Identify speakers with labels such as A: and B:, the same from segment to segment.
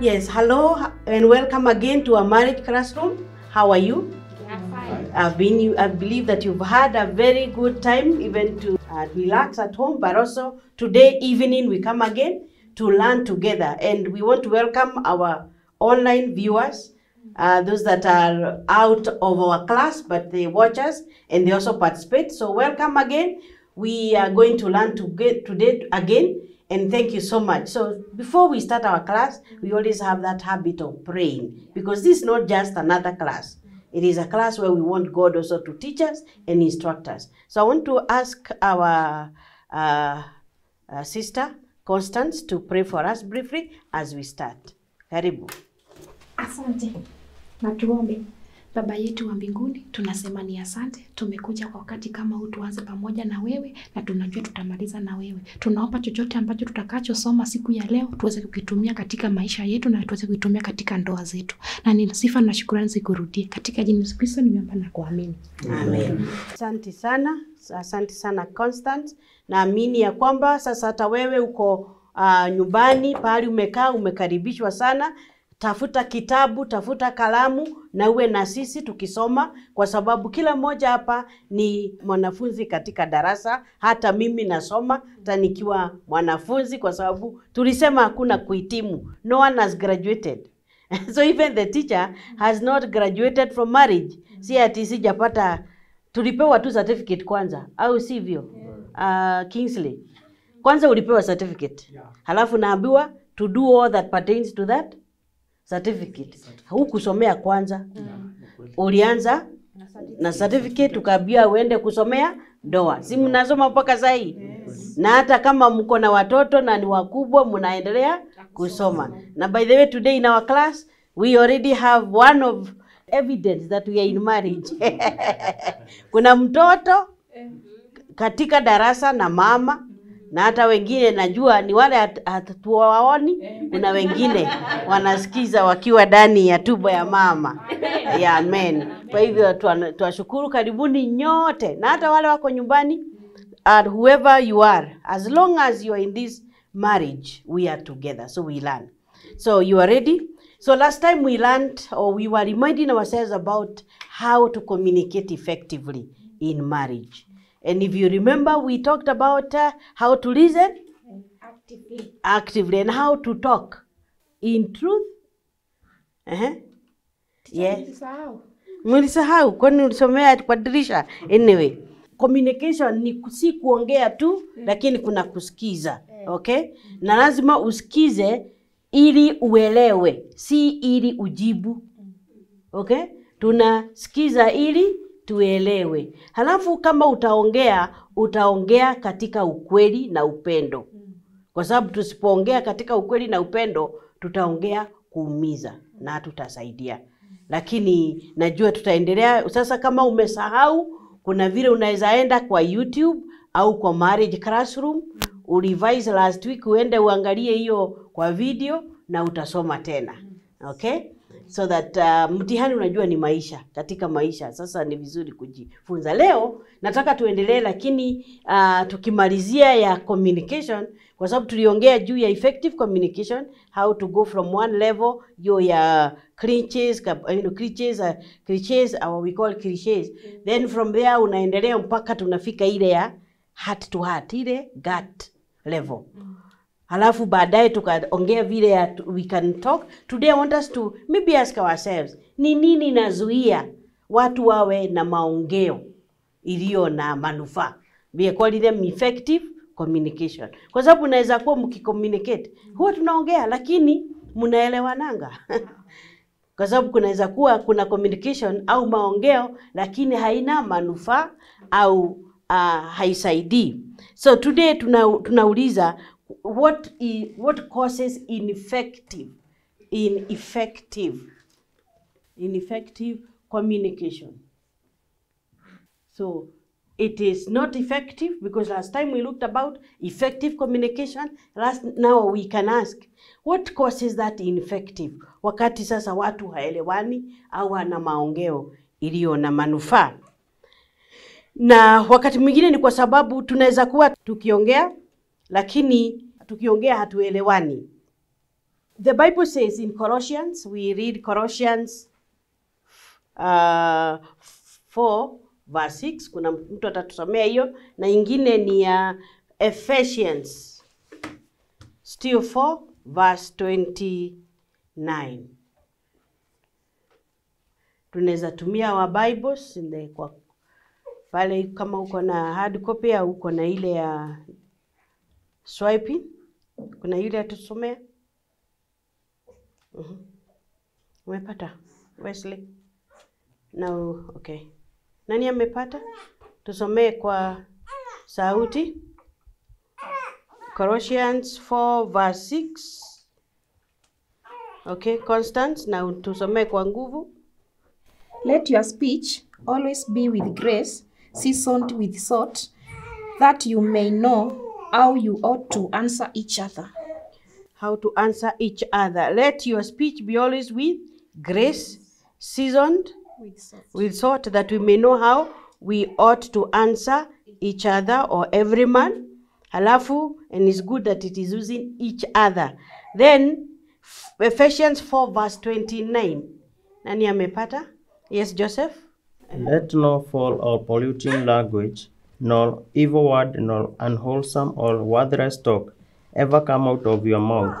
A: Yes, hello and welcome again to our marriage classroom. How are you? I'm fine. I've been. I believe that you've had a very good time, even to uh, relax at home. But also today evening we come again to learn together, and we want to welcome our online viewers, uh, those that are out of our class, but they watch us and they also participate. So welcome again. We are going to learn to get today again, and thank you so much. So before we start our class, we always have that habit of praying because this is not just another class. It is a class where we want God also to teach us and instruct us. So I want to ask our uh, uh, sister Constance to pray for us briefly as we start. Karibu.
B: Asante na. Baba yetu wa mbinguni, tunasema ni asante. Tumekuja kwa wakati kama huu tuanze pamoja na wewe, na tunajua tutamaliza na wewe. Tunaomba chochote ambacho tutakachosoma siku ya leo tuweze kukitumia katika maisha yetu na tuweze kukitumia katika ndoa zetu, na ni sifa na shukrani zikurudie katika jina la Yesu Kristo, nimeomba na kuamini.
A: Amen. Asante sana, asante sana Constant. Naamini ya kwamba sasa hata wewe uko uh, nyumbani pahali umekaa, umekaribishwa sana. Tafuta kitabu, tafuta kalamu na uwe na sisi tukisoma, kwa sababu kila mmoja hapa ni mwanafunzi katika darasa. Hata mimi nasoma hata nikiwa mwanafunzi, kwa sababu tulisema hakuna kuhitimu, no one has graduated. So even the teacher has not graduated from marriage. Si ati sijapata, tulipewa tu certificate kwanza, au sivyo? Uh, Kingsley, kwanza ulipewa certificate, halafu naambiwa to do all that pertains to that certificate. Hukusomea kwanza, ulianza na certificate ukaambiwa uende kusomea ndoa. Si mnasoma mpaka saa hii? Na hata kama mko na watoto na ni wakubwa, mnaendelea kusoma. Na by the way, today in our class we already have one of evidence that we are in marriage. Kuna mtoto katika darasa na mama na hata wengine najua ni wale hat- hatuwaoni. Kuna wengine wanasikiza wakiwa ndani ya tubo ya mama ya amen. Kwa hivyo twa- twashukuru, karibuni nyote, na hata wale wako nyumbani and whoever you are, as long as you are in this marriage, we are together, so we learn. So you are ready? So last time we learned or we were reminding ourselves about how to communicate effectively in marriage. And if you remember, we talked about uh, how to listen actively actively and how to talk in truth. Uh-huh. Yes. Mlisahau kwani ulisomea kwa dirisha? Anyway, communication ni si kuongea tu, lakini kuna kusikiza. Okay? Na lazima usikize ili uelewe, si ili ujibu. Okay? Tunasikiza ili tuelewe. Halafu kama utaongea, utaongea katika ukweli na upendo. Kwa sababu tusipoongea katika ukweli na upendo, tutaongea kuumiza na hatutasaidia. Lakini najua tutaendelea. Sasa kama umesahau, kuna vile unaweza enda kwa YouTube au kwa Marriage Classroom, urevise last week, uende uangalie hiyo kwa video na utasoma tena. Okay? So that uh, mtihani unajua ni maisha, katika maisha. Sasa ni vizuri kujifunza. Leo nataka tuendelee, lakini uh, tukimalizia ya communication, kwa sababu tuliongea juu ya effective communication, how to go from one level, hiyo ya cliches, you know, cliches, uh, cliches, or we call cliches. Then from there unaendelea mpaka tunafika ile ya heart to heart, ile gut level halafu baadaye tukaongea vile ya we can talk. Today i want us to maybe ask ourselves ni nini nazuia watu wawe na maongeo iliyo na manufaa? We call them effective communication. Kwa sababu unaweza kuwa mkicommunicate. Huwa tunaongea lakini mnaelewananga. Kwa sababu kunaweza kuwa kuna communication au maongeo lakini haina manufaa au uh, haisaidii. So today tuna, tunauliza what, i, what causes ineffective ineffective ineffective communication. So it is not effective because last time we looked about effective communication last now we can ask what causes that ineffective? Wakati sasa watu haelewani au hana maongeo iliyo na manufaa. Na wakati mwingine ni kwa sababu tunaweza kuwa tukiongea lakini tukiongea hatuelewani the Bible says in Colossians, we read Colossians uh, 4 verse 6. Kuna mtu atatusomea hiyo, na ingine ni ya uh, Ephesians still 4 verse 29. Tunaweza tumia wa Bibles kwa pale kama uko na hard copy au uko na ile ya swiping, kuna yule atusomea. Mhm. Umepata Wesley? No, okay. Nani amepata? Tusomee kwa sauti. Colossians 4 verse 6. Okay, Constance, na tusomee kwa nguvu.
B: Let your speech always be with grace, seasoned with salt, that you may know how you ought to answer each other.
A: How to answer each other. Let your speech be always with grace, seasoned
B: With salt.
A: with salt, that we may know how we ought to answer each other or every man. Halafu, and it's good that it is using each other. Then Ephesians 4 verse 29. Nani amepata? Yes, Joseph?
C: Let no foul or polluting language, nor evil word, nor unwholesome or worthless talk ever come out of your mouth,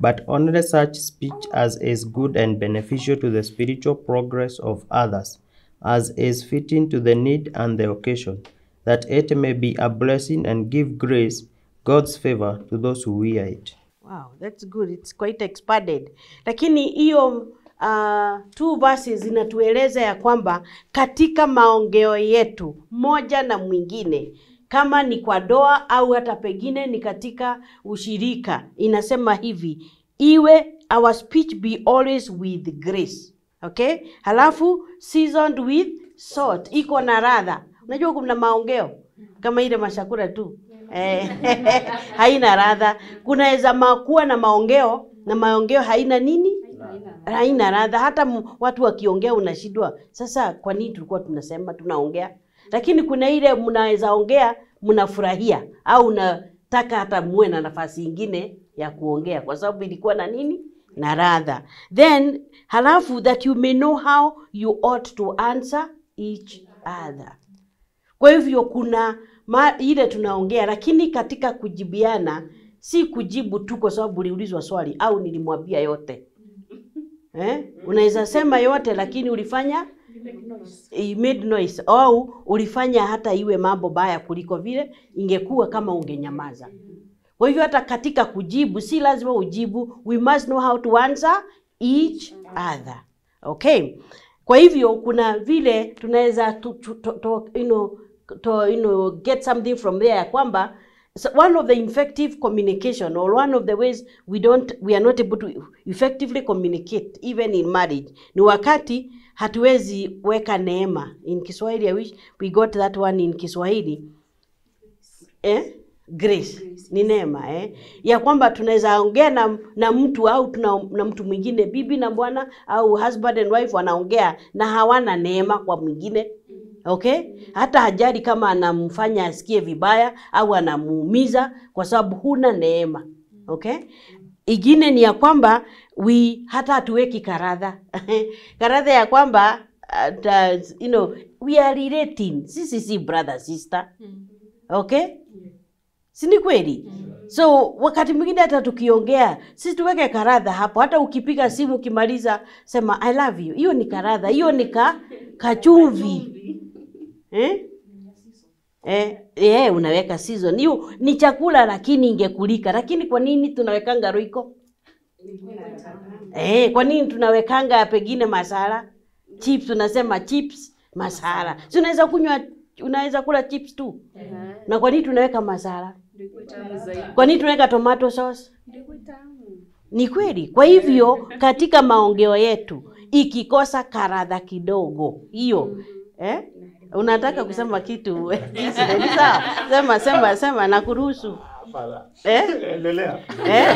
C: but only such speech as is good and beneficial to the spiritual progress of others, as is fitting to the need and the occasion, that it may be a blessing and give grace, God's favor to those who hear it.
A: Wow, that's good. It's quite expanded. Lakini hiyo uh, two verses zinatueleza ya kwamba katika maongeo yetu moja na mwingine, kama ni kwa doa au hata pengine ni katika ushirika, inasema hivi, iwe our speech be always with grace. Okay? Halafu seasoned with salt, iko na radha. Unajua kuna maongeo kama ile mashakura tu eh, haina radha. Kunaweza kuwa na maongeo na maongeo haina nini, haina radha. Hata watu wakiongea unashindwa, sasa kwa nini tulikuwa tunasema tunaongea? Lakini kuna ile mnaweza ongea mnafurahia, au unataka hata muwe na nafasi ingine ya kuongea, kwa sababu ilikuwa na nini na radha. Then halafu that you may know how you ought to answer each other. Kwa hivyo kuna ma, ile tunaongea, lakini katika kujibiana si kujibu tu kwa sababu uliulizwa swali au nilimwambia yote eh? Unaweza sema yote lakini ulifanya i made noise au ulifanya hata iwe mambo baya kuliko vile ingekuwa kama ungenyamaza. Kwa hivyo hata katika kujibu si lazima ujibu, we must know how to answer each other. Okay? Kwa hivyo kuna vile tunaweza to, to, tu, you know, to, you know, get something from there ya kwamba so one of the effective communication or one of the ways we don't we are not able to effectively communicate even in marriage ni wakati hatuwezi weka neema in Kiswahili I wish we got that one in Kiswahili eh? grace ni neema eh? ya kwamba tunaweza ongea na, na mtu au tuna, na mtu mwingine bibi na bwana au husband and wife wanaongea na hawana neema kwa mwingine okay? Hata hajali kama anamfanya asikie vibaya au anamuumiza kwa sababu huna neema. Okay? Ingine ni ya kwamba we hata hatuweki karadha. Karadha ya kwamba uh, you know, we are relating. Sisi si brother sister. Okay? Si ni kweli? So wakati mwingine hata tukiongea sisi tuweke karadha hapo. Hata ukipiga simu ukimaliza sema i love you. Hiyo ni karadha. Hiyo ni ka kachumvi eh? Eh, eh, unaweka season. Hiyo ni chakula lakini ingekulika. Lakini kwa nini tunawekanga roiko? Eh, kwa nini tunawekanga pengine masala? Chips tunasema chips masala. Si unaweza kunywa unaweza kula chips tu? Na kwa nini tunaweka masala? Kwa nini tunaweka tomato sauce? Ni kweli. Kwa hivyo katika maongeo yetu ikikosa karadha kidogo. Hiyo eh? Unataka kusema kitu sema sema sema nakuruhusu?
D: Endelea.
A: Eh?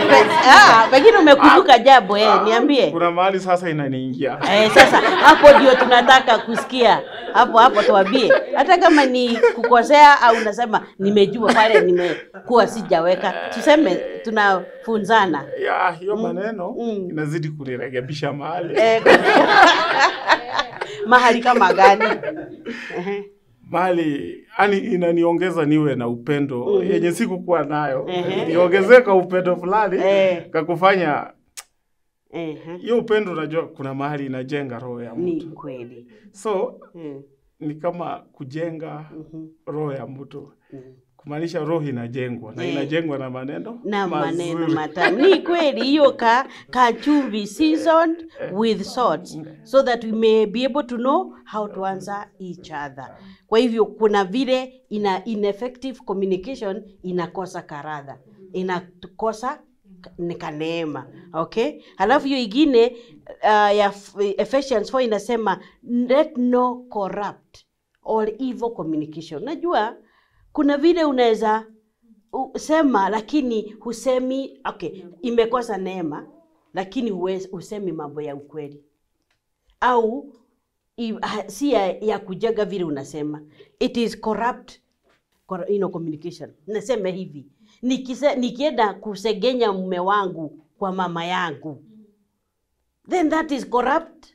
A: Ah, pengine umekumbuka jambo eh, niambie.
D: Kuna mahali sasa inaniingia.
A: Eh, sasa hapo ndio tunataka kusikia. Hapo hapo tuambie. Hata kama ni kukosea au unasema nimejua pale nimekuwa sijaweka. Tuseme tunafunzana.
D: Ya, hiyo maneno
A: mm.
D: inazidi kunirekebisha mahali.
A: Eh, mahali kama gani?
D: Mahali yani inaniongeza niwe na upendo
A: mm -hmm.
D: yenye sikukuwa nayo. Niongezeka upendo fulani
A: Eh.
D: kakufanya hiyo upendo, unajua kuna mahali inajenga roho ya
A: Ni
D: mtu,
A: kweli.
D: so
A: Mm,
D: ni kama kujenga
A: mm -hmm.
D: roho ya mtu,
A: mm.
D: Kumaanisha roho inajengwa na
A: Eh.
D: inajengwa na maneno
A: na maneno matamu. Ni kweli hiyo ka kachumvi seasoned with salt so that we may be able to know how to answer each other. Kwa hivyo kuna vile ina ineffective communication inakosa karadha, inakosa kaneema okay. Halafu hiyo ingine uh, ya Ephesians 4 inasema let no corrupt or evil communication. Najua kuna vile unaweza sema lakini husemi okay, imekosa neema lakini husemi mambo ya ukweli. Au si ya, ya kujenga vile unasema. It is corrupt you know, communication. Nasema hivi Nikise, nikienda kusegenya mume wangu kwa mama yangu then that is corrupt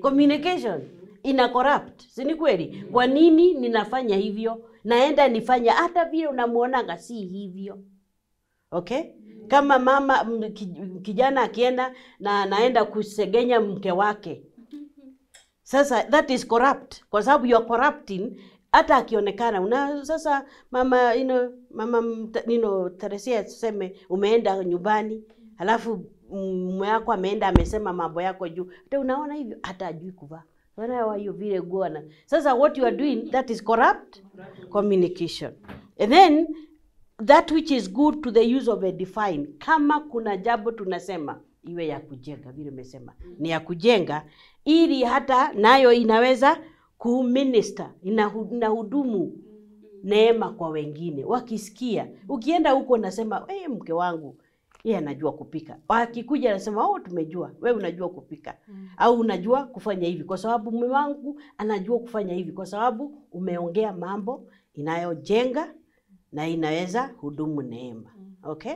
A: communication. Ina corrupt si ni kweli? Kwa nini ninafanya hivyo naenda nifanya hata vile unamuonanga si hivyo. Okay? Kama mama kijana akienda na naenda kusegenya mke wake. Sasa that is corrupt. Kwa sababu you are corrupting hata akionekana. Una sasa mama you know, mama you know, Teresia tuseme umeenda nyumbani alafu mume wako ameenda amesema mambo yako juu. Hata unaona hivyo hata ajui kuvaa Unaona you vile nguo sasa what you are doing that is corrupt communication. And then that which is good to the use of a define. Kama kuna jambo tunasema iwe ya kujenga vile umesema. Ni ya kujenga ili hata nayo inaweza kuminister ina inahudumu neema kwa wengine. Wakisikia ukienda huko nasema hey, mke wangu yeye anajua kupika. Akikuja anasema oh tumejua. We unajua kupika. Mm. au unajua kufanya hivi. Kwa sababu mume wangu anajua kufanya hivi. Kwa sababu umeongea mambo inayojenga na inaweza hudumu neema. Okay?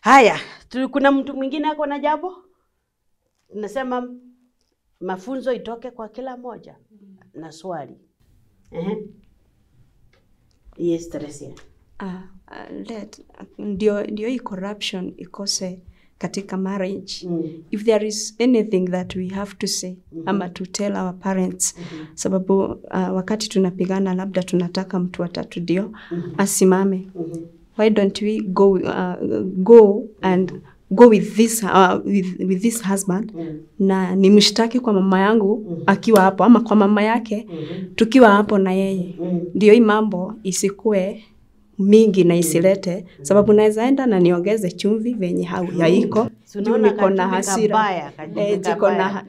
A: Haya tu, kuna mtu mwingine ako na jambo? Nasema mafunzo itoke kwa kila moja na swali. Ehe. yes Teresia
E: uh, uh, let ndio, ndio hii corruption ikose katika marriage
A: mm.
E: if there is anything that we have to say mm-hmm. ama to tell our parents mm-hmm. sababu uh, wakati tunapigana labda tunataka mtu watatu ndio mm-hmm. asimame
A: Mhm.
E: why don't we go uh, go and go with this uh, with, with this husband
A: Mm.
E: na nimshtaki kwa mama yangu akiwa hapo ama kwa mama yake
A: Mhm.
E: tukiwa hapo na yeye
A: Mm.
E: ndio hii mambo isikue mingi na isilete sababu naweza enda na niongeze chumvi venye hau- yaiko
A: Si
E: juu
A: unaona
E: niko na hasira. Eh,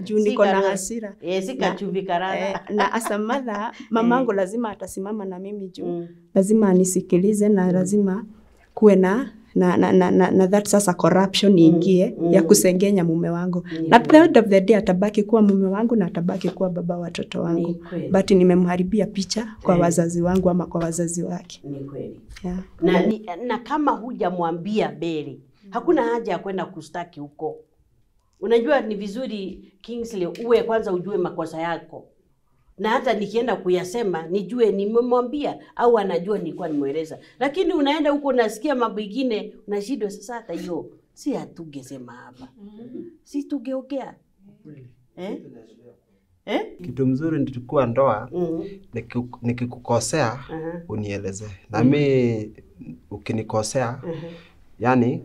E: juu niko na hasira.
A: Eh,
E: Na-
A: kachumvi
E: Eh, na asa madha mamangu lazima atasimama na mimi juu.
A: Mm.
E: lazima anisikilize na lazima kuwe na na, na, na, na, na that sasa corruption iingie
A: mm.
E: ya kusengenya mume wangu
A: yeah.
E: na at the end of the day atabaki kuwa mume wangu na atabaki kuwa baba watoto wangu
A: ni
E: but nimemharibia picha kwa
A: yeah.
E: wazazi wangu ama kwa wazazi wake
A: ni kweli
E: yeah.
A: na, ni, na kama hujamwambia Beli hakuna haja ya kwenda kustaki huko. Unajua ni vizuri Kingsley, uwe kwanza ujue makosa yako, na hata nikienda kuyasema nijue nimemwambia au anajua nilikuwa nimweleza. Lakini unaenda huko unasikia mambo ingine, unashindwa sasa. Hata hiyo si hatugesema hapa, si tungeongea eh? Eh?
F: Kitu mzuri nilikuwa ndoa
A: mm
F: -hmm. nikikukosea
A: Aha.
F: unieleze na mi ukinikosea
A: Mhm.
F: yani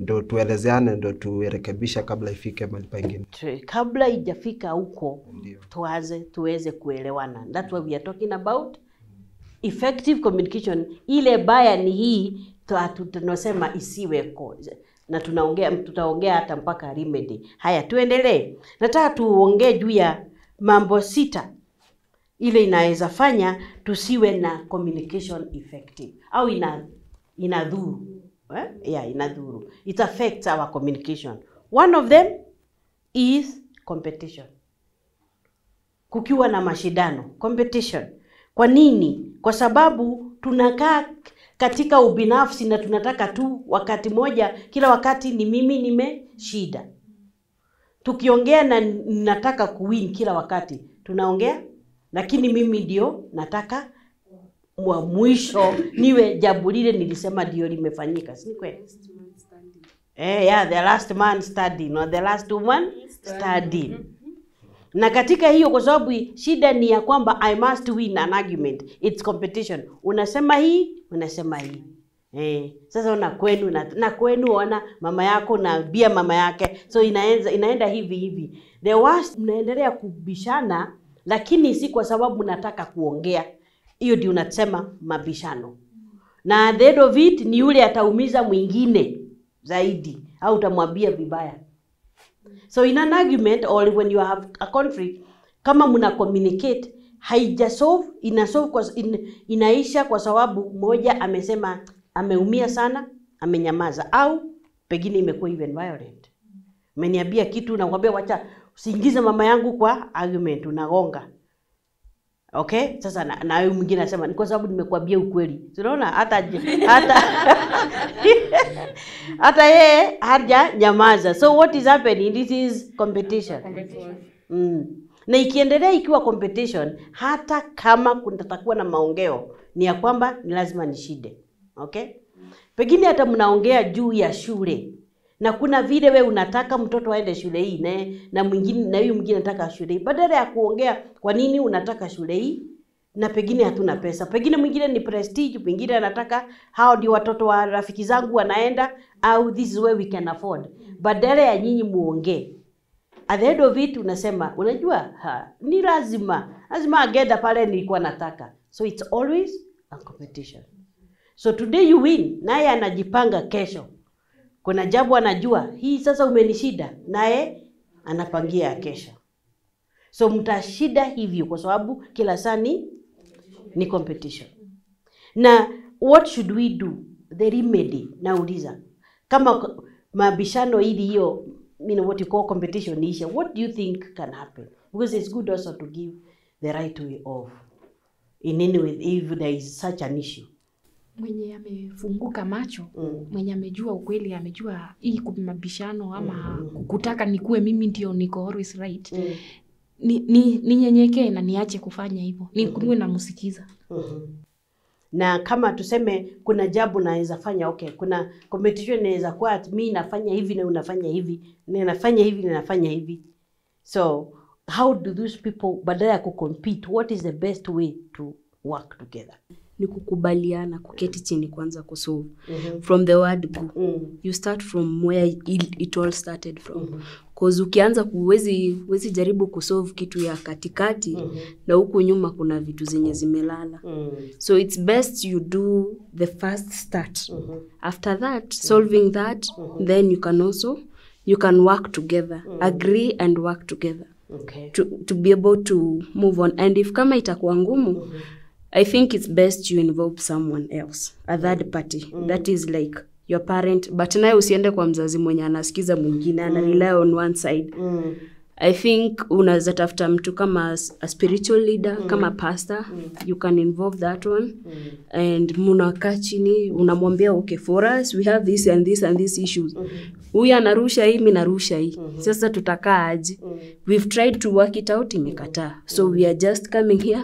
F: ndo tuelezeane ndo turekebisha kabla ifike mahali pengine
A: kabla ijafika huko tuanze tuweze kuelewana. That's what we are talking about. Effective communication. Ile baya ni hii tu- tu- tunasema isiweko, na tunaongea tutaongea hata mpaka remedy. Haya, tuendelee. Nataka tuongee juu ya mambo sita ile inaweza fanya tusiwe na communication effective au ina inadhuru eh? yeah, inadhuru it affects our communication. One of them is competition. Kukiwa na mashindano competition. Kwa nini? Kwa sababu tunakaa katika ubinafsi na tunataka tu wakati moja kila wakati ni mimi nimeshida. Tukiongea na nataka kuwin kila wakati tunaongea lakini mimi ndio nataka wa mwisho niwe jambo lile nilisema ndio limefanyika si kweli? Eh, yeah, the last man standing or the last woman standing. Na katika hiyo kwa sababu shida ni ya kwamba i must win an argument. Its competition. Unasema hii unasema hii. Eh, sasa ona kwenu na, na kwenu ona mama yako na bia mama yake. So inaenza, inaenda hivi hivi. The worst mnaendelea kubishana lakini si kwa sababu nataka kuongea hiyo ndio unasema mabishano. Na at the end of it ni yule ataumiza mwingine zaidi au utamwambia vibaya. So in an argument or when you have a conflict kama mna communicate haijasolve ina solve kwa, in, inaisha kwa sababu mmoja amesema ameumia sana amenyamaza au pengine imekuwa even violent. Umeniambia kitu nakwambia wacha usiingize mama yangu kwa argument unagonga okay? Sasa na, na huyu mwingine anasema ni kwa sababu nimekuambia ukweli. Tunaona hata hata hata yeye haja nyamaza so what is happening? This is competition. Mm. na ikiendelea ikiwa competition hata kama kunatakuwa na maongeo ni ya kwamba ni lazima nishide okay? Pengine hata mnaongea juu ya shule na kuna vile we unataka mtoto aende shule hii ne, na mwingine na huyu mwingine anataka shule hii. Badala ya kuongea kwa nini unataka shule hii? Na pengine hatuna pesa. Pengine mwingine ni prestige mwingine anataka hao ndio watoto wa rafiki zangu wanaenda au this is where we can afford. Badala ya nyinyi muongee. At the end of it unasema unajua ha, ni lazima lazima agenda pale nilikuwa nataka. So it's always a competition. So today you win naye anajipanga kesho kuna jambo anajua hii sasa umenishida naye anapangia kesho. So mtashida hivyo kwa sababu kila saa ni ni competition. Na what should we do? The remedy nauliza. Kama mabishano ili hiyo you know, what you call competition isha what do you think can happen? Because it's good also to give the right way of in any way if there is such an issue
B: mwenye amefunguka macho
A: Mm.
B: mwenye amejua ukweli amejua hii kumabishano ama mm. kutaka nikuwe mimi ndio niko always right
A: mm.
B: ni, ni, ninyenyekee na niache kufanya hivyo ni mm. namsikiza
A: Mhm. na kama tuseme kuna jabu naweza fanya okay kuna competition inaweza kuwa mi nafanya hivi na unafanya hivi na nafanya hivi na nafanya hivi so how do those people badala ya kucompete what is the best way to work together
G: ni kukubaliana kuketi chini kwanza kusolve
A: -hmm.
G: from the word go
A: mm -hmm.
G: you start from where it, it all started from cause ukianza kuwezi wezi jaribu kusolve kitu ya katikati mm -hmm. na huku nyuma kuna vitu zenye zimelala
A: mm -hmm.
G: so it's best you do the first start mm -hmm. after that solving that mm -hmm. then you can also you can work together mm -hmm. agree and work together
A: okay
G: to, to be able to move on and if kama itakuwa ngumu i think it's best you involve someone else a third party. Mm. that is like your parent. But naye usiende kwa mzazi mwenye anasikiza mwingine ana rely on one side.
A: Mm.
G: i think unaweza tafuta mtu kama a spiritual leader mm. kama pastor. Mm. you can involve that one. Mm. and munakaa chini unamwambia okay for us we have this and this and these issues. Mm huyu anarusha hii mi narusha hii. Sasa tutakaa aje? We've tried to work it out imekataa. So we are just coming here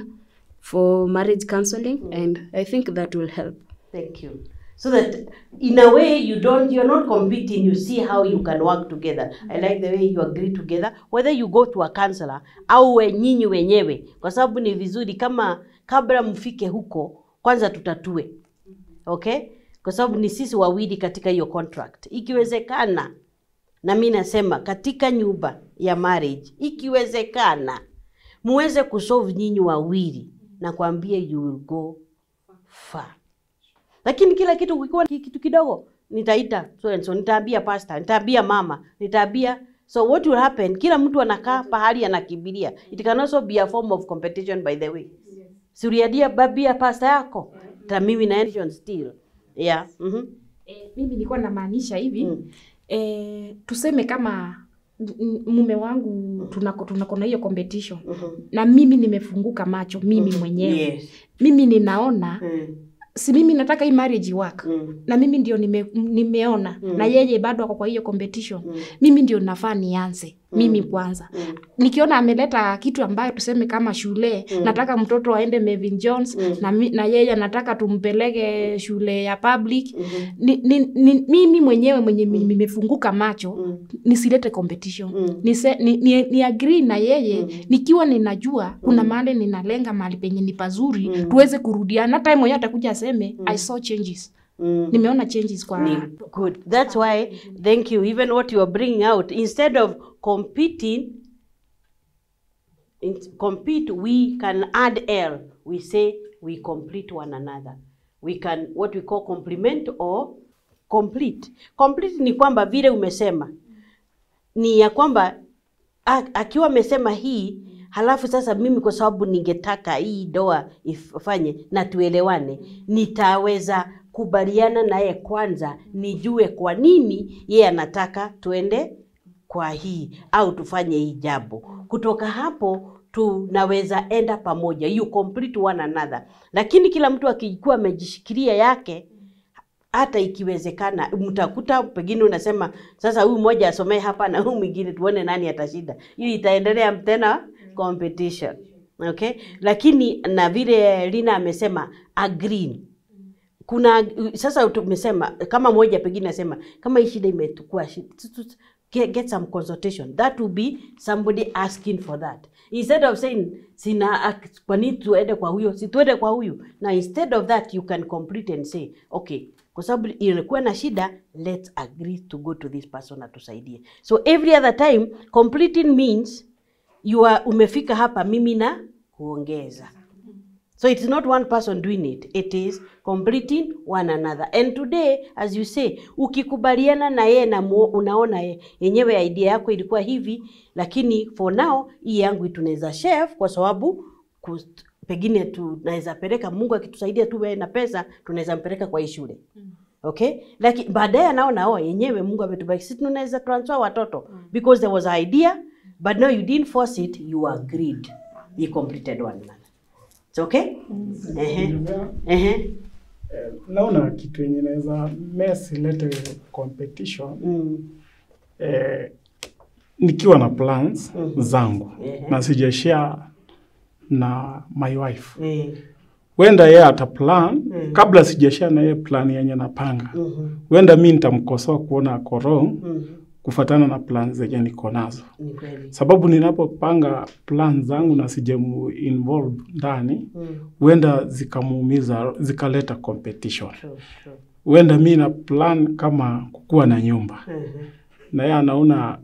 G: for marriage counseling mm. and i think that will help
A: Thank you. So that in a way you don't you're not competing, you see how you can work together. I like the way you agree together, whether you go to a counselor au we nyinyi wenyewe, kwa sababu ni vizuri kama kabla mfike huko, kwanza tutatue. Okay? Kwa sababu ni sisi wawili katika hiyo contract. Ikiwezekana, na mi nasema katika nyumba ya marriage, ikiwezekana muweze kusolve nyinyi wawili, na kuambia you will go far. Lakini kila kitu kikiwa kitu kidogo nitaita so and so nitaambia pastor nitaambia mama nitaambia so what will happen? Kila mtu anakaa pahali anakimbilia. It can also be a form of competition by the way. Suriadia babia pasta yako? Ta mimi na still. Yeah. mm-hmm.
B: Eh, mimi nilikuwa namaanisha hivi.
A: Mm.
B: eh, tuseme kama mume wangu tunako tunako na hiyo competition na mimi nimefunguka macho mimi mm-hmm. mwenyewe
A: yes.
B: mimi ninaona
A: mm.
B: si mimi nataka hii marriage work
A: Mm.
B: na mimi ndio nime, nimeona
A: Mm.
B: na yeye bado ako kwa hiyo competition
A: Mm.
B: mimi ndio nafaa nianze mimi kwanza
A: Mm.
B: nikiona ameleta kitu ambayo tuseme kama shule
A: Mm.
B: nataka mtoto aende Mevin Jones
A: Mm.
B: na, na yeye nataka tumpeleke shule ya public
A: Mhm.
B: ni, ni, ni, mimi mwenyewe mwenye mimefunguka nimefunguka macho
A: Mm.
B: nisilete competition
A: Mm.
B: Nise, ni, ni, ni agree na yeye
A: Mm.
B: nikiwa ninajua kuna mahali ninalenga mahali penye ni pazuri
A: Mm.
B: tuweze kurudiana hata moyo atakuja aseme I saw changes
A: Mm.
B: nimeona changes kwa
A: Ni good. That's why, thank you. Even what you are bringing out, instead of competing, in, compete, we can add L. We say we complete one another. We can what we call complement or complete. Complete ni kwamba vile umesema ni ya kwamba akiwa amesema hii halafu sasa mimi kwa sababu ningetaka hii doa ifanye na tuelewane, nitaweza kubaliana naye kwanza, nijue kwa nini yeye anataka tuende kwa hii au tufanye hii jambo. Kutoka hapo tunaweza enda pamoja, you complete one another. Lakini kila mtu akikuwa amejishikilia yake, hata ikiwezekana mtakuta pengine unasema sasa huyu mmoja asomee hapa na huyu mwingine tuone nani atashinda. Hiyo itaendelea tena competition. Okay? Lakini na vile Lina amesema agree. Kuna sasa tumesema kama moja pengine nasema kama hii shida imetukua get, get some consultation. That will be somebody asking for that. Instead of saying sina kwa nini tuende kwa huyo, si tuende kwa huyu. Na instead of that you can complete and say okay, kwa sababu ilikuwa na shida, let's agree to go to this person atusaidie. So every other time completing means you are umefika hapa mimi na kuongeza. So it's not one person doing it, it is completing one another. And today, as you say, ukikubaliana na yeye na muo, unaona ye- yenyewe idea yako ilikuwa hivi, lakini for now hii yangu tunaweza share kwa sababu pengine tunaweza peleka, Mungu akitusaidia tuwe na pesa, tunaweza mpeleka kwa hii shule. Okay? Lakini baadaye anaona oh, yenyewe Mungu ametubariki, sisi tunaweza transfer watoto because there was an idea but now you didn't force it, you agreed. You completed one another. It's okay? Ehe. Ehe.
D: Eh, naona kitu yenye naweza mess ilete competition
A: Mm.
D: eh, nikiwa na plans zangu
A: Ehe.
D: na sijashare na my wife
A: Eh.
D: wenda yeye ata plan kabla sijashare na yeye plan yenye napanga
A: Mhm.
D: wenda mi nitamkosoa kuona ako wrong
A: Mhm.
D: Kufatana na plan zenye niko nazo sababu ninapopanga plan zangu na sijemu involve ndani
A: Mm.
D: huenda zikamuumiza zikaleta competition
A: True, true.
D: huenda mi na plan kama kukuwa na nyumba
A: mm -hmm.
D: na yeye anaona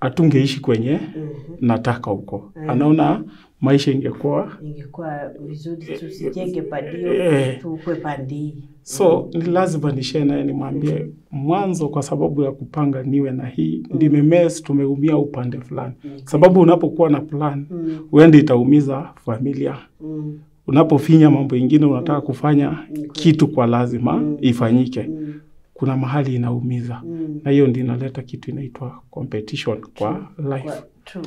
D: atungeishi kwenye
A: mm -hmm.
D: nataka huko anaona maisha ingekuwa
A: Ingekuwa vizuri tusijenge padio
D: Eh.
A: tukwe pandii.
D: So ni lazima nishee naye nimwambie mwanzo kwa sababu ya kupanga niwe na hii. Ndimemes tumeumia upande fulani. Sababu unapokuwa na plan
A: Mm.
D: huenda itaumiza familia.
A: Mm.
D: unapofinya mambo ingine unataka kufanya kitu kwa lazima ifanyike.
A: Mm.
D: kuna mahali inaumiza.
A: Mm.
D: na hiyo ndio inaleta kitu inaitwa competition kwa life.
A: Well, true.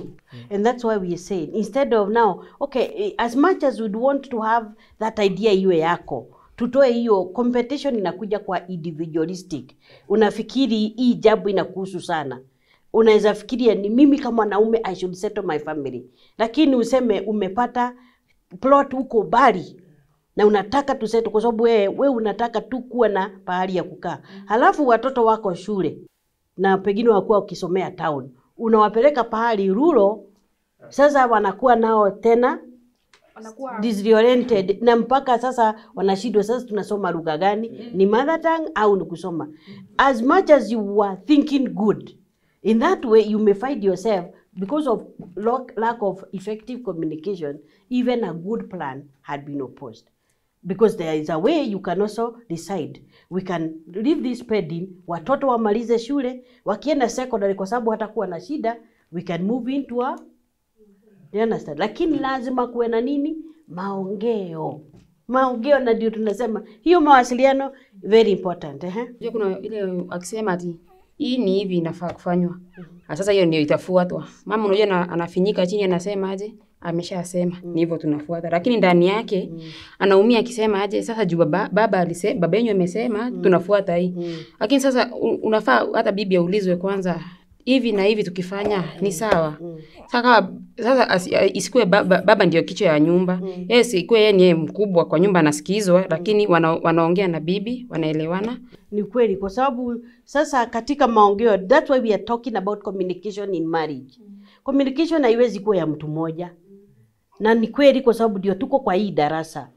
A: And that's why we say instead of now, okay, as much as we'd want to have that idea iwe yako, tutoe hiyo competition inakuja kwa individualistic. Unafikiri hii jambo inakuhusu sana. Unaweza fikiria ni mimi kama mwanaume I should settle my family. Lakini useme umepata plot huko bali na unataka tusetu kwa sababu wewe we unataka tu kuwa na pahali ya kukaa. Halafu watoto wako shule na pengine wakuwa ukisomea town, unawapeleka pahali rural, sasa wanakuwa nao tena
B: wanakuwa
A: disoriented. Na mpaka sasa wanashindwa. Sasa tunasoma lugha gani? Ni mother tongue au ni kusoma? As much as you were thinking good in that way you may find yourself because of lack of effective communication even a good plan had been opposed. Because there is a way you can also decide. We can leave this pending. Watoto wamalize shule. Wakienda secondary kwa sababu hatakuwa na shida we can move into a understand? Lakini lazima kuwe na nini? Maongeo. maongeo na ndio tunasema hiyo mawasiliano very important eh?
H: Kuna ile akisema ati hii ni hivi inafaa kufanywa. Na sasa hiyo ndio itafuatwa. Mama unajua na, anafinyika chini anasema aje? Ameshasema ni hivyo tunafuata. Lakini ndani yake mm. anaumia akisema aje? Sasa juu baba baba alise, baba yenu amesema tunafuata hii. mm. Lakini sasa unafaa hata bibi aulizwe kwanza hivi na hivi tukifanya ni sawa. Sasa kama- sasa asi- isikuwe baba, baba ndio kichwa ya nyumba. Yes, ikuwe yeye ni mkubwa kwa nyumba anasikizwa, lakini wana, wanaongea na bibi, wanaelewana.
A: Ni kweli kwa sababu sasa katika maongeo, that's why we are talking about communication in marriage. Communication haiwezi kuwa ya mtu mmoja, na ni kweli kwa sababu ndio tuko kwa hii darasa.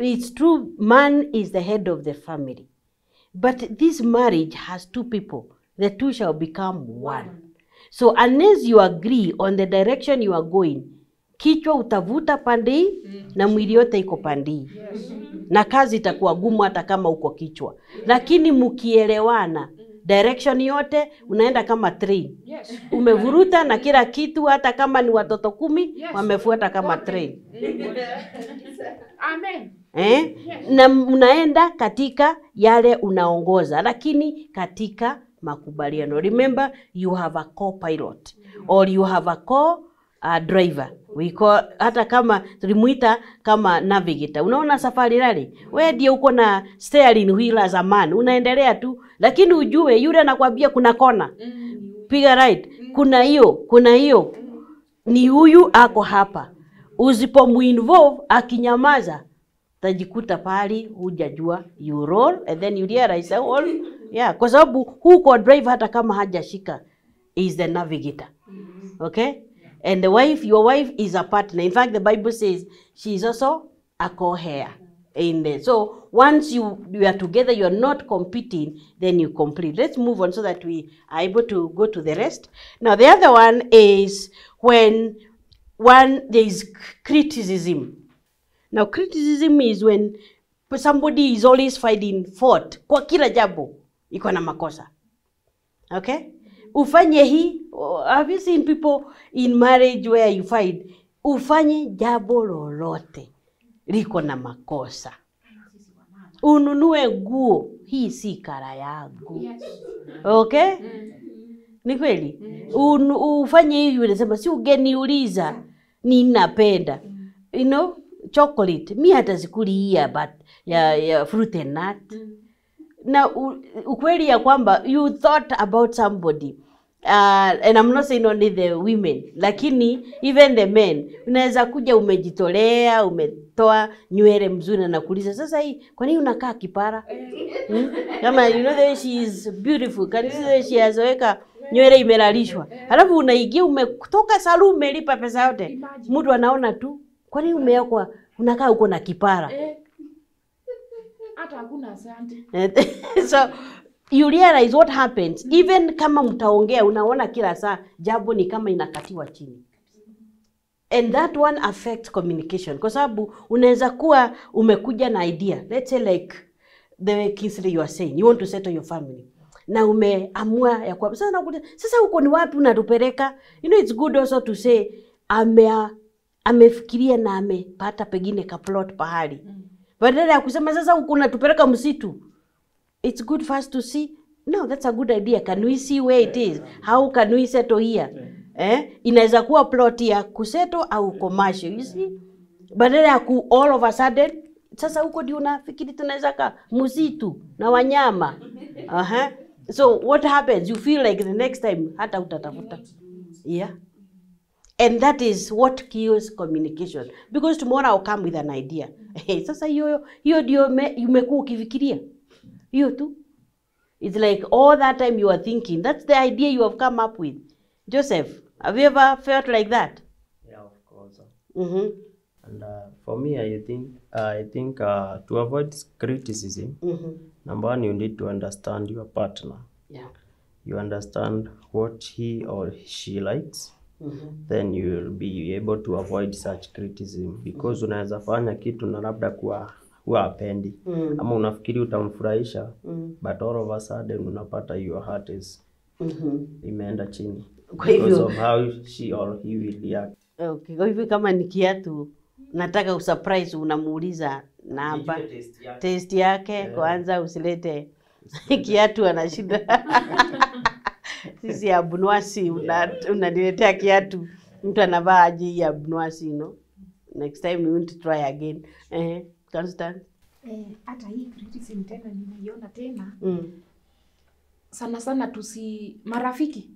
A: It's true, man is the head of the family, but this marriage has two people. The two shall become one. So unless you agree on the direction you are going, kichwa utavuta pande hii na mwili yote iko pande hii na kazi itakuwa gumu hata kama uko kichwa, lakini mkielewana direction yote unaenda kama train Yes. umevuruta na kila kitu, hata kama ni watoto kumi yes. wamefuata kama train
B: Amen.
A: eh? Yes. na unaenda katika yale unaongoza, lakini katika makubaliano. Remember you have a co-pilot or you have a co uh, driver we call, hata kama tulimuita kama navigator. Unaona safari rally, we ndio uko na steering wheel zamani, unaendelea tu, lakini ujue yule anakwambia kuna kona, piga right, kuna hiyo, kuna hiyo, ni huyu ako hapa. Usipomuinvolve akinyamaza tajikuta pali hujajua you roll and then you realize oh, all, yeah, kwa sababu huko driver hata kama hajashika is the navigator. Okay? And the wife your wife is a partner. In fact the bible says she is also a co-heir in there. So once you you are together you are not competing then you complete. Let's move on so that we are able to go to the rest. Now the other one is when one there is criticism. Now criticism is when somebody is always finding fault kwa kila jambo iko na makosa. Okay? Ufanye hii, have you seen people in marriage where you find ufanye jambo lolote liko na makosa. Ununue nguo, hii si kara yangu. Okay? Ni kweli? Ufanye hivi unasema si ungeniuliza ninapenda. You know, chocolate mi hata sikuli hii ya, but, ya, ya fruit and nut na ukweli ya kwamba you thought about somebody. Uh, and I'm not saying only the women lakini even the men. Unaweza kuja umejitolea umetoa nywele mzuri na kuuliza sasa hii kwa nini unakaa kipara? Hmm? kama you know the way she is beautiful. Can you see way she has weka nywele imelalishwa? Alafu unaingia umetoka salu umelipa pesa yote. Mtu anaona tu kwa nini umewekwa unakaa huko na kipara
B: Hata hakuna asante.
A: so you realize what happens even kama mtaongea unaona kila saa jambo ni kama inakatiwa chini. And that one affect communication. Kwa sababu unaweza kuwa umekuja na idea. Let's say like the way Kinsley you are saying. You want to settle your family. Na umeamua ya kwa sasa nakuuliza sasa uko ni wapi unatupeleka? You know it's good also to say ame amefikiria na amepata pengine kaplot pahali badala ya kusema sasa unatupeleka msitu. It's good first to see. No that's a good idea. Can we see where it is? How can we settle here? Eh? Inaweza kuwa plot ya kuseto au commercial you see? Badala ya ku all of a sudden sasa huko ndio unafikiri tunaweza ka msitu na wanyama. Aha. So what happens? You feel like the next time hata utatafuta. Yeah. And that is what kills communication. Because tomorrow I'll come with an idea hey, sasa hiyo hiyo ndio me- umekuwa ukifikiria hiyo tu it's like all that time you are thinking that's the idea you have come up with Joseph have you ever felt like that
C: Yeah, of course.
A: mm-hmm.
C: And uh, for me, I think I think uh, to avoid criticism,
A: Mm-hmm.
C: number one, you need to understand your partner.
A: yeah
C: You understand what he or she likes.
A: Mm-hmm.
C: Then you will be able to avoid such criticism because unaweza fanya kitu na labda kuwa huwa apendi
A: Mm. -hmm.
C: ama unafikiri utamfurahisha
A: Mm. -hmm.
C: but all of a sudden unapata your heart is
A: Mm-hmm.
C: imeenda chini
A: Kwa
C: because
A: hivyo-
C: of how she or he will react.
A: Okay, kwa hivyo kama ni kiatu nataka usurprise, unamuuliza namba test yake kwanza, usilete kiatu anashinda sisi abunwasi una- unaniletea kiatu mtu anavaa aji ya abunwasi no next time we want to try again eh Constant
B: Eh, hata hii criticism tena nimeiona tena
A: mm.
B: sana sana tusi marafiki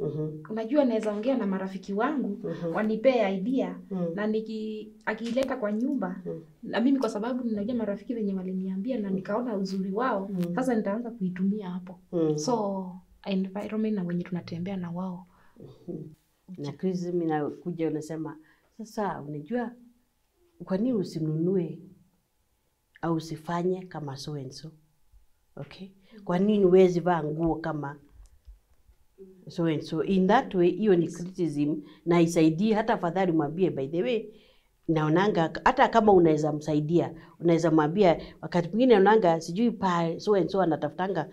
A: Mm-hmm.
B: unajua naweza ongea na marafiki wangu
A: mm-hmm.
B: wanipee idea
A: mm-hmm.
B: na niki akileta kwa nyumba
A: mm-hmm.
B: na mimi kwa sababu ninajua marafiki wenye waliniambia na nikaona uzuri wao
A: mm-hmm.
B: sasa nitaanza kuitumia hapo
A: mm-hmm.
B: so environment na wenye tunatembea na wao.
A: Na Chris, mimi nakuja unasema sasa unajua kwa nini usinunue au usifanye kama so and so okay? Kwa nini huwezi vaa nguo kama so and so in that way hiyo ni criticism na isaidie hata afadhali mwambie by the way naonanga hata kama unaweza msaidia unaweza mwambia wakati mwingine naonanga sijui pa so and so anatafutanga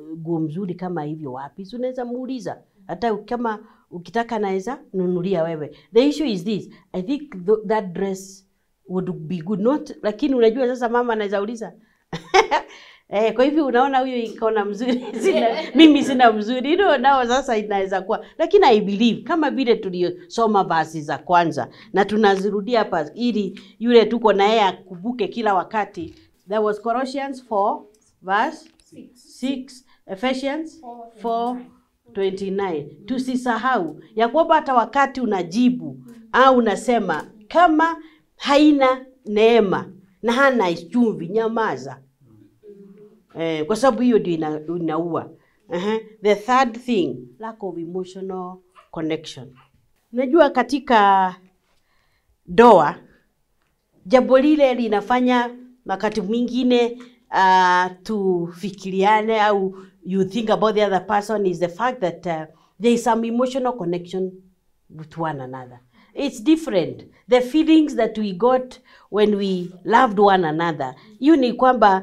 A: nguo mzuri kama hivyo wapi? Si unaweza muuliza. Hata kama ukitaka naweza nunulia wewe. The issue is this. I think th that dress would be good. Not lakini unajua sasa mama anaweza uliza. Eh, kwa hivyo unaona huyo ikaona mzuri sina, mimi sina mzuri. Know, nao sasa inaweza kuwa. Lakini I believe kama vile tuliosoma vasi za kwanza na tunazirudia hapa ili yule tuko na yeye akumbuke kila wakati. That was Colossians 4 verse 6 Ephesians 4 29 tusisahau ya kwamba hata wakati unajibu au unasema kama haina neema na hana chumvi nyamaza. Eh, kwa sababu hiyo ndio ina, inaua. Uh-huh. the third thing lack of emotional connection. Najua katika doa jambo lile linafanya wakati mwingine uh, tufikiriane au you think about the other person is the fact that uh, there is some emotional connection with one another it's different the feelings that we got when we loved one another hiyo ni kwamba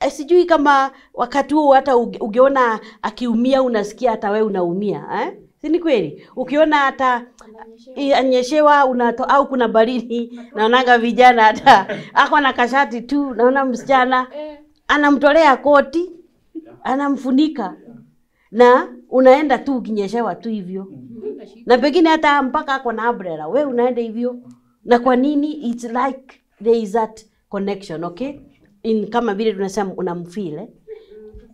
A: eh, sijui kama wakati huo hata ugeona akiumia unasikia hata we unaumia eh? Si ni kweli ukiona hata anyeshewa unato, au kuna baridi naonanga vijana hata ako na kashati tu naona msichana anamtolea koti anamfunika na unaenda tu ukinyeshewa tu hivyo. Na pengine hata mpaka ako na umbrella we unaenda hivyo. Na kwa nini? It's like there is that connection okay? In kama vile tunasema unamfile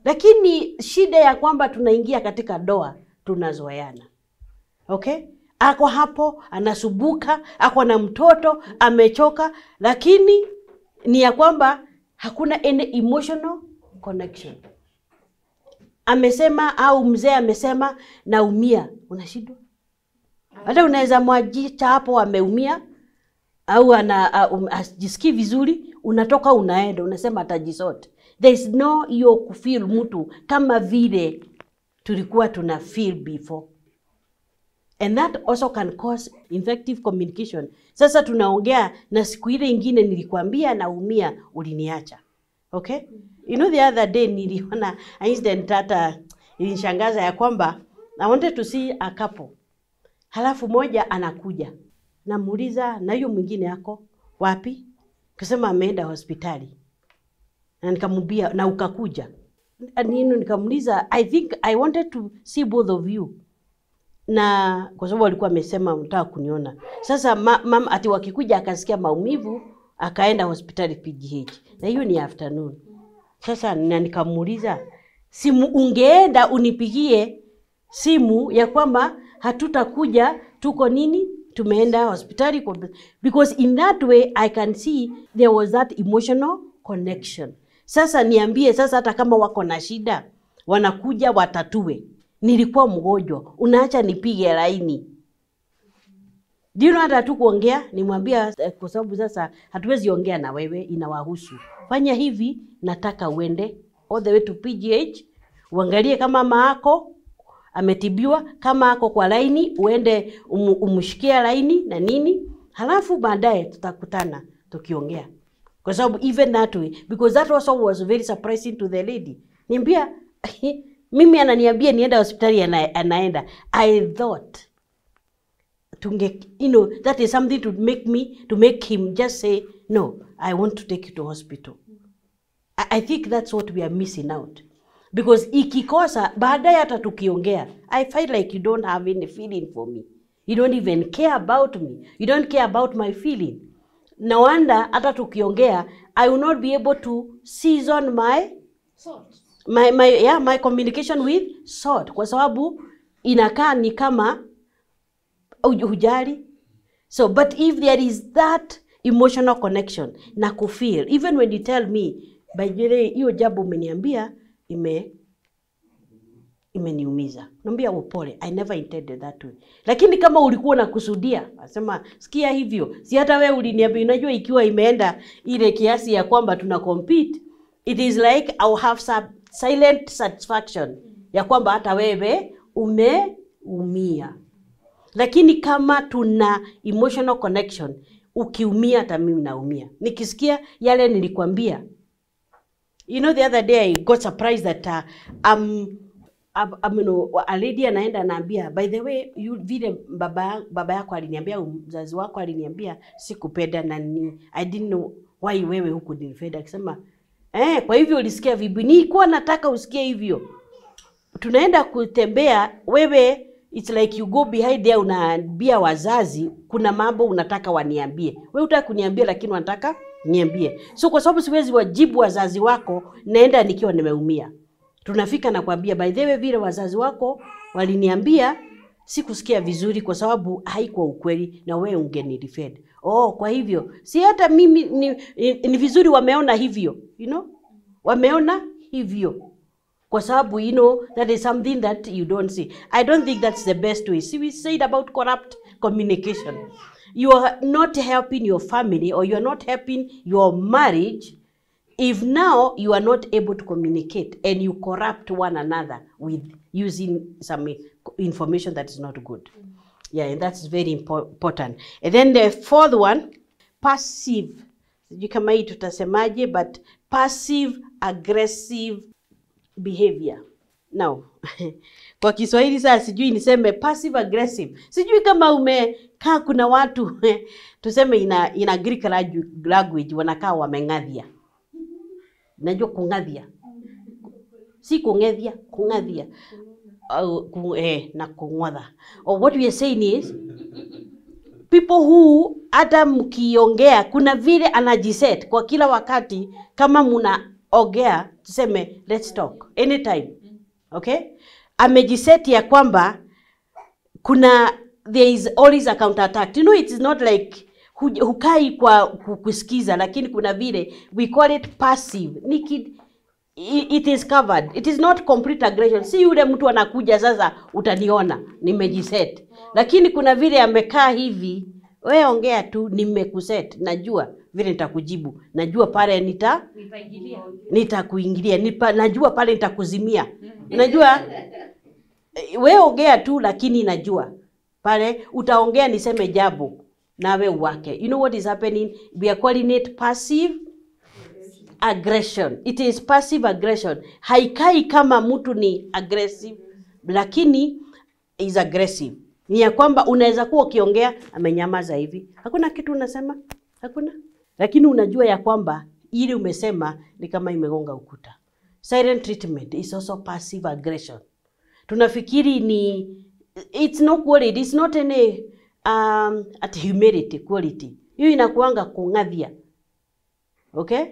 A: lakini shida ya kwamba tunaingia katika doa tunazoeana. Okay? Ako hapo anasubuka ako na mtoto amechoka lakini ni ya kwamba hakuna any emotional connection. Amesema au mzee amesema naumia. Unashindwa? Hata unaweza mwajicha hapo ameumia au ana uh, um, ajisikii vizuri unatoka unaenda unasema atajisote there is no hiyo kufeel mtu kama vile tulikuwa tuna feel before. And that also can cause infective communication. Sasa tunaongea na siku ile ingine nilikwambia naumia uliniacha. Okay? You know the other day niliona incident hata ilinishangaza ya kwamba i wanted to see a couple. Halafu moja anakuja. Namuuliza na hiyo mwingine yako wapi? Kasema ameenda hospitali. Na nikamwambia na ukakuja nino nikamuuliza i think i wanted to see both of you. Na kwa sababu alikuwa amesema mtaka kuniona. Sasa ma, mama ati wakikuja akasikia maumivu akaenda hospitali PGH na hiyo ni afternoon. Sasa na nikamuuliza simu ungeenda unipigie simu ya kwamba hatutakuja tuko nini? Tumeenda hospitali because in that way i can see there was that emotional connection sasa niambie sasa hata kama wako na shida wanakuja watatue. Nilikuwa mgonjwa unaacha nipige laini. Dino hata tu kuongea? Nimwambia eh, kwa sababu sasa hatuwezi ongea na wewe, inawahusu. Fanya hivi, nataka uende all the way to PGH uangalie kama mama yako ametibiwa, kama ako kwa laini, uende um, umshikia laini na nini, halafu baadaye tutakutana tukiongea, kwa sababu even that way because that also was very surprising to the lady. Niambia mimi ananiambia nienda hospitali, ana, anaenda. I thought tunge you know that is something to make me to make him just say no i want to take you to hospital. I, I think that's what we are missing out. Because ikikosa baadaye hata tukiongea i feel like you don't have any feeling for me. You don't even care about me. You don't care about my feeling no wonder hata tukiongea i will not be able to season my my, my, yeah, my communication with salt. Kwa sababu inakaa ni kama hujari hujali. So but if there is that emotional connection na kufeel even when you tell me by the way hiyo jambo umeniambia ime imeniumiza. Naambia upole i never intended that way. Lakini kama ulikuwa unakusudia nasema sikia hivyo si hata wewe uliniambia. Unajua ikiwa imeenda ile kiasi ya kwamba tuna compete it is like I'll have some silent satisfaction ya kwamba hata wewe umeumia. Lakini kama tuna emotional connection ukiumia hata mimi naumia. Nikisikia yale nilikwambia. You know the other day i got surprised that uh, um, um, um, you a lady anaenda anaambia by the way you, vile baba, baba yako aliniambia mzazi wako aliniambia sikupenda na ni, i didn't know why wewe huku nilifeda akisema eh, kwa hivyo ulisikia vipi? Nilikuwa nataka usikie hivyo. Tunaenda kutembea wewe it's like you go behind there unaambia wazazi kuna mambo unataka waniambie. Wewe utaka kuniambia lakini unataka niambie. So kwa sababu siwezi wajibu wazazi wako naenda nikiwa nimeumia tunafika na kuambia by the way vile wazazi wako waliniambia sikusikia vizuri kwa sababu haikuwa ukweli na wewe ungenirefend. oh kwa hivyo si hata mimi ni, ni, ni vizuri wameona hivyo you know? Wameona hivyo. Kwa sababu you know that is something that you don't see. I don't think that's the best way. See we said about corrupt communication. You are not helping your family or you are not helping your marriage if now you are not able to communicate and you corrupt one another with using some information that is not good. Yeah and that's very impo- important. And then the fourth one passive. Sijui kama hii tutasemaje but passive aggressive behavior. Now kwa kiswahili saa sijui niseme passive aggressive. Sijui kama umekaa kuna watu tuseme ina, ina greek language wanakaa wameng'adhia najua kung'adhia si kung'ethia kung'adhia au ku, eh, na kung'wadha or what we are saying is people who hata mkiongea kuna vile anajiset kwa kila wakati kama mnaongea tuseme let's talk anytime okay? Amejiset ya kwamba kuna there is always a counter attack you know it is not like hukai kwa kusikiza lakini kuna vile we call it passive. Niki, it is covered. It is not complete aggression. Si yule mtu anakuja sasa utaniona nimejiset. Lakini kuna vile amekaa hivi we ongea tu nimekuset. Najua vile nitakujibu. Najua pale nita nitakuingilia. Nita najua pale nitakuzimia. Najua we ongea tu lakini najua. Pale utaongea niseme jambo nawe uwake you know what is happening? We are calling it passive aggression. It is passive aggression. Haikai kama mtu ni aggressive lakini is aggressive. Ni ya kwamba unaweza kuwa ukiongea amenyamaza hivi. Hakuna kitu unasema? Hakuna? Lakini unajua ya kwamba ili umesema ni kama imegonga ukuta. Silent treatment is also passive aggression. Tunafikiri ni it's not worried, it's not any um, at humility quality hiyo inakuanga kung'adhia okay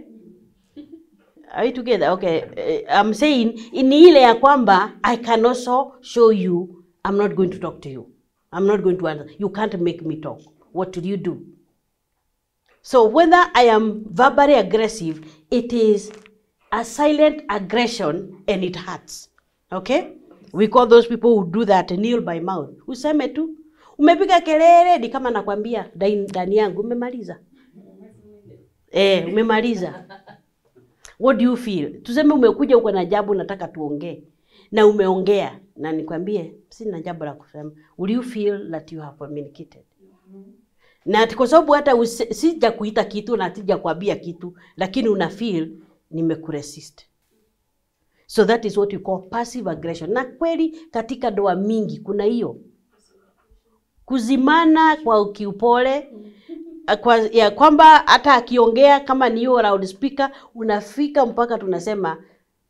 A: Are we together? Okay. Uh, I'm saying ni ile ya kwamba I can also show you I'm not going to talk to you. I'm not going to answer. You can't make me talk. What will you do? So whether I am verbally aggressive, it is a silent aggression and it hurts. Okay? We call those people who do that kneel by mouth. Useme tu. Umepiga kelele ni kama nakwambia ndani yangu umemaliza. Eh, umemaliza. What do you feel? Tuseme umekuja uko na jambo nataka tuongee na umeongea na nikwambie sina jambo la kusema. Will you feel that you have communicated? Na kwa sababu hata sija kuita kitu na sija kuambia kitu lakini una feel nimekuresist. So that is what you call passive aggression. Na kweli katika doa mingi kuna hiyo kuzimana kwa kiupole kwa, ya kwamba hata akiongea kama ni hiyo loudspeaker unafika mpaka tunasema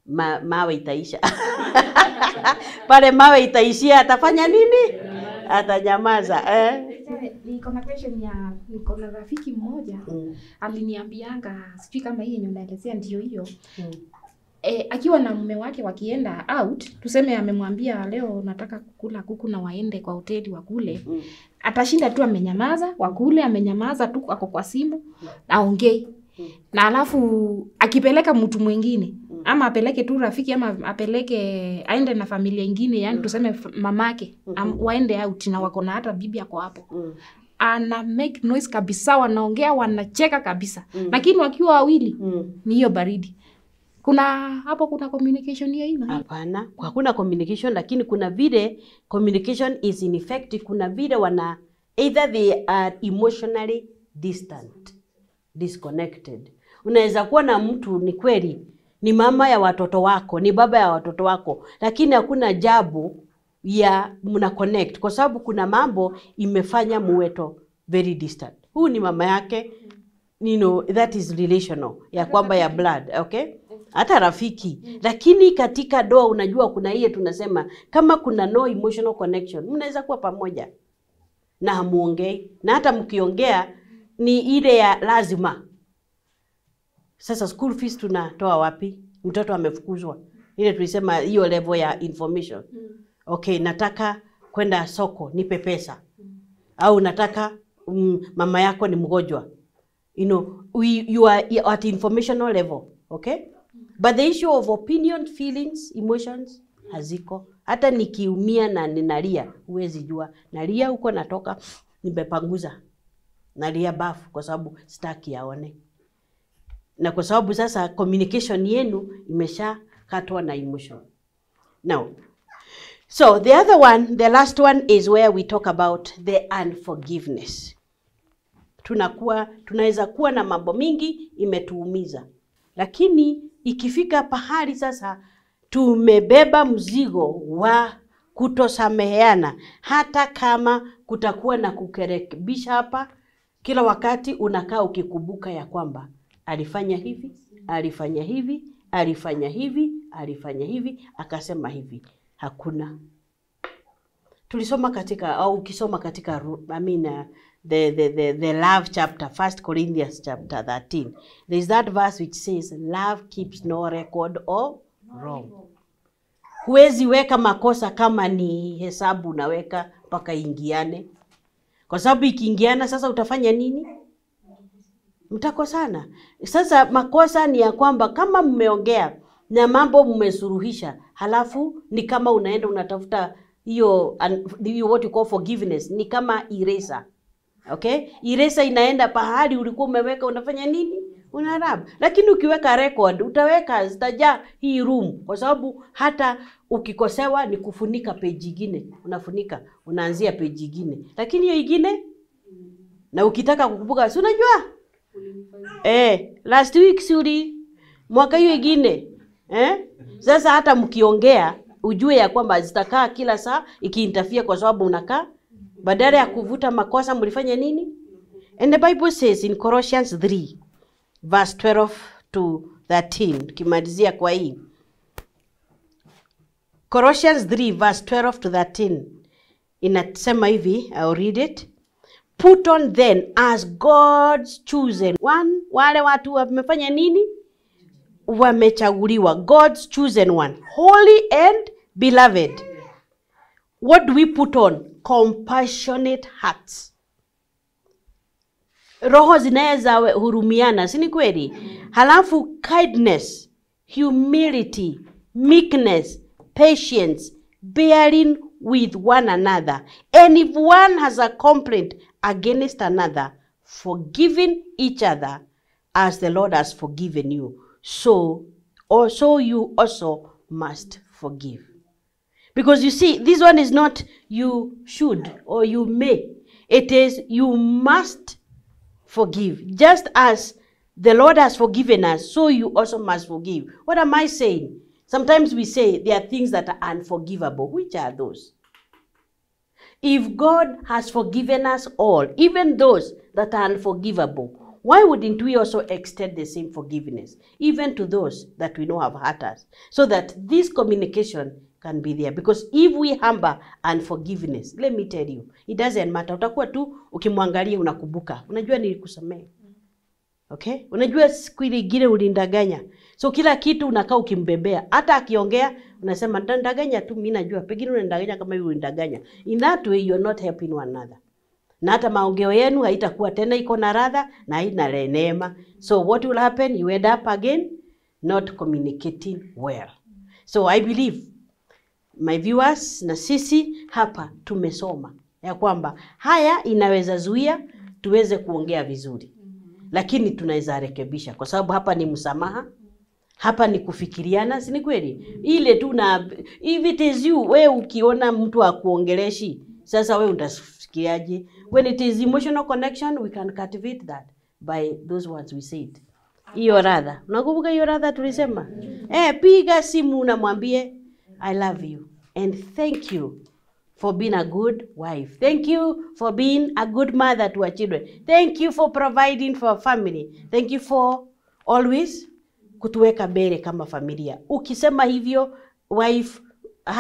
A: ma, mawe itaisha pale mawe itaishia atafanya nini atanyamaza eh?
B: Niko na question ya niko na rafiki mmoja
A: Mm.
B: aliniambianga, sijui kama hii yenye unaelezea ndio hiyo
A: Mm.
B: E, akiwa na mume wake wakienda out, tuseme amemwambia leo nataka kukula kuku na waende kwa hoteli wakule,
A: Mm.
B: atashinda tu amenyamaza, wakule amenyamaza tu, ako kwa simu aongei na alafu akipeleka mtu mwingine mm. ama apeleke tu rafiki ama apeleke aende na familia ingine, yani mm. tuseme mamake am, waende out na wako na hata bibi ako hapo
A: Mm.
B: ana make noise kabisa, wanaongea wanacheka kabisa, mm. lakini wakiwa wawili
A: Mm.
B: ni hiyo baridi. Kuna hapo kuna communication ya aina
A: Hapana, hakuna communication, lakini kuna vile communication is ineffective. Kuna vile wana either they are emotionally distant, disconnected. Unaweza kuwa na mtu ni kweli ni mama ya watoto wako, ni baba ya watoto wako, lakini hakuna jabu ya mna connect, kwa sababu kuna mambo imefanya muweto very distant. Huu ni mama yake, you know, that is relational ya kwamba ya blood okay hata rafiki. Mm. lakini katika doa unajua kuna hiye tunasema kama kuna no emotional connection mnaweza kuwa pamoja. Na hamuongei. Na hata mkiongea ni ile ya lazima. Sasa school fees tunatoa wapi? Mtoto amefukuzwa. Ile tulisema hiyo level ya information. Mm. okay nataka kwenda soko nipe pesa. Mm. au nataka mm, mama yako ni mgonjwa. You know we, you are at informational level. Okay but the issue of opinion feelings emotions haziko. Hata nikiumia na ninalia huwezi jua. Nalia huko natoka nimepanguza. Nalia bafu kwa sababu sitaki yaone. Na kwa sababu sasa communication yenu imeshakatwa na emotion. Now so the other one the last one is where we talk about the unforgiveness. Tunakuwa tunaweza kuwa na mambo mingi imetuumiza. Lakini ikifika pahali sasa tumebeba mzigo wa kutosameheana. Hata kama kutakuwa na kukerekebisha hapa kila wakati unakaa ukikumbuka ya kwamba alifanya hivi alifanya hivi alifanya hivi alifanya hivi akasema hivi. Hakuna. Tulisoma katika au ukisoma katika Amina uh, the, the, the, the love chapter first corinthians chapter 13 There's that verse which says love keeps no record of wrong. Huwezi weka makosa kama ni hesabu unaweka mpaka ingiane. Kwa sababu ikiingiana sasa utafanya nini? Mtakosana. Sasa makosa ni ya kwamba kama mmeongea na mambo mmesuruhisha, halafu ni kama unaenda unatafuta hiyo what you call forgiveness ni kama eraser okay? Iresa inaenda pahali ulikuwa umeweka unafanya nini? Unarab lakini ukiweka record utaweka zitajaa hii room. Kwa sababu hata ukikosewa ni kufunika peji ingine. Unafunika unaanzia peji ingine. Lakini hiyo ingine na ukitaka kukumbuka si unajua? Eh, last week suri mwaka hiyo ingine. Eh? Sasa hata mkiongea ujue ya kwamba zitakaa kila saa ikiintafia, kwa sababu unakaa badala ya kuvuta makosa, mlifanya nini? And the Bible says in Colossians 3 verse 12 to 13, tukimalizia kwa hii Colossians 3 verse 12 to 13 inasema hivi, I'll read it. Put on then as God's chosen one, wale watu wamefanya nini? Wamechaguliwa, God's chosen one, holy and beloved. What do we put on? Compassionate hearts. Roho zinaweza hurumiana, si ni kweli? Halafu kindness, humility, meekness, patience, bearing with one another. And if one has a complaint against another, forgiving each other as the Lord has forgiven you. So also you also must forgive. Because you see, this one is not you should or you may. It is you must forgive. Just as the Lord has forgiven us, so you also must forgive. What am I saying? Sometimes we say there are things that are unforgivable. Which are those? If God has forgiven us all, even those that are unforgivable, why wouldn't we also extend the same forgiveness, even to those that we know have hurt us, so that this communication can be there? Because if we humble unforgiveness, let me tell you, it doesn't matter. Utakuwa tu ukimwangalia unakumbuka, unajua nilikusamehe. Okay? Unajua siku ile ulindaganya. So kila kitu unakaa ukimbebea. Hata akiongea unasema ndaganya tu, mimi najua. Pengine unandanganya kama hivi ulindanganya. In that way you are not helping one another. Na hata maongeo yenu haitakuwa tena iko na radha na haina neema. So what will happen? You end up again not communicating well. So I believe my viewers na sisi hapa tumesoma ya kwamba haya inaweza zuia tuweze kuongea vizuri. Lakini tunaweza rekebisha kwa sababu hapa ni msamaha hapa ni kufikiriana si ni kweli? Ile tu na if it is you we ukiona mtu akuongeleshi sasa we utafikiriaje? When it is emotional connection we can cultivate that by those words we said. Hiyo radha unakumbuka hiyo radha tulisema? Eh piga simu unamwambie i love you and thank you for being a good wife. Thank you for being a good mother to our children. Thank you for providing for our family. Thank you for always kutuweka mbele kama familia. Ukisema hivyo wife,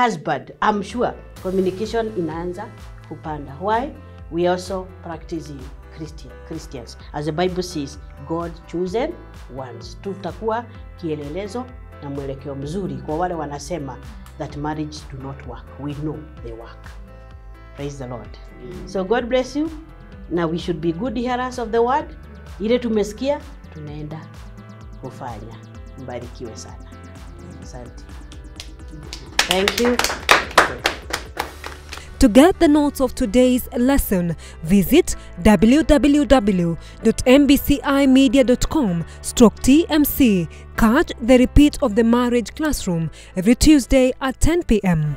A: husband, I'm sure communication inaanza kupanda. Why? We also practicing Christian, Christians. As the Bible says, God chosen ones. Tutakuwa kielelezo na mwelekeo mzuri kwa wale wanasema that marriage do not work. We know they work. Praise the Lord. So God bless you. Now we should be good hearers of the word. Ile tumesikia tunaenda kufanya. Mbarikiwe sana. Asante. Thank you.
I: To get the notes of today's lesson, visit www.mbcimedia.com stroke TMC. Catch the repeat of the marriage classroom every Tuesday at 10 p.m.